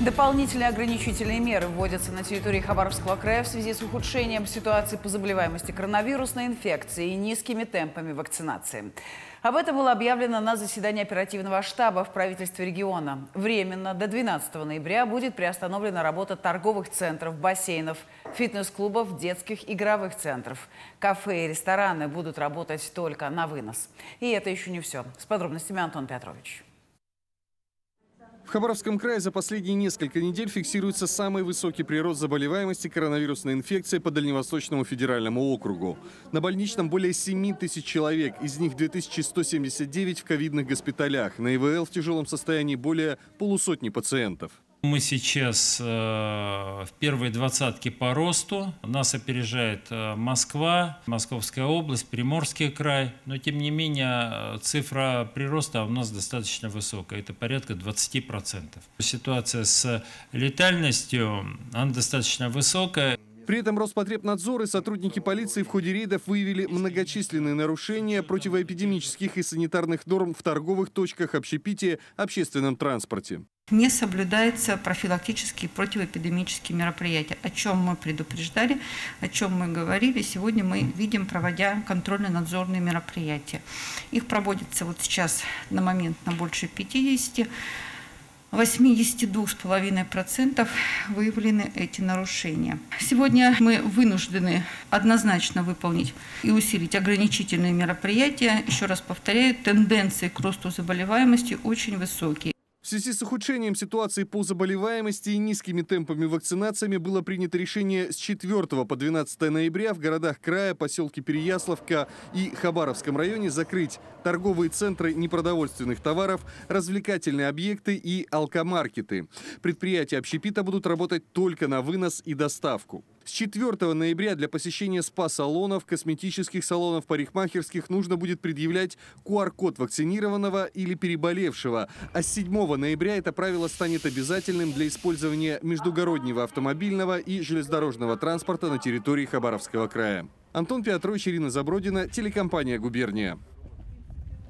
Дополнительные ограничительные меры вводятся на территории Хабаровского края в связи с ухудшением ситуации по заболеваемости коронавирусной инфекцией и низкими темпами вакцинации. Об этом было объявлено на заседании оперативного штаба в правительстве региона. Временно до 12 ноября будет приостановлена работа торговых центров, бассейнов, фитнес-клубов, детских игровых центров. Кафе и рестораны будут работать только на вынос. И это еще не все. С подробностями Антон Петрович. В Хабаровском крае за последние несколько недель фиксируется самый высокий прирост заболеваемости коронавирусной инфекцией по Дальневосточному федеральному округу. На больничном более 7 тысяч человек, из них 2179 в ковидных госпиталях. На ИВЛ в тяжелом состоянии более полусотни пациентов. Мы сейчас э, в первой двадцатке по росту. Нас опережает э, Москва, Московская область, Приморский край. Но тем не менее цифра прироста у нас достаточно высокая. Это порядка 20%. Ситуация с летальностью, она достаточно высокая. При этом Роспотребнадзор и сотрудники полиции в ходе рейдов выявили многочисленные нарушения противоэпидемических и санитарных норм в торговых точках общепития, общественном транспорте не соблюдаются профилактические противоэпидемические мероприятия, о чем мы предупреждали, о чем мы говорили. Сегодня мы видим, проводя контрольно-надзорные мероприятия. Их проводится вот сейчас на момент на больше 50 82,5% выявлены эти нарушения. Сегодня мы вынуждены однозначно выполнить и усилить ограничительные мероприятия. Еще раз повторяю, тенденции к росту заболеваемости очень высокие. В связи с ухудшением ситуации по заболеваемости и низкими темпами вакцинациями было принято решение с 4 по 12 ноября в городах края, поселке Переяславка и Хабаровском районе закрыть торговые центры непродовольственных товаров, развлекательные объекты и алкомаркеты. Предприятия общепита будут работать только на вынос и доставку. С 4 ноября для посещения спа-салонов, косметических салонов, парикмахерских нужно будет предъявлять QR-код вакцинированного или переболевшего. А с 7 ноября это правило станет обязательным для использования междугороднего автомобильного и железнодорожного транспорта на территории Хабаровского края. Антон Петрович, Ирина Забродина, телекомпания «Губерния».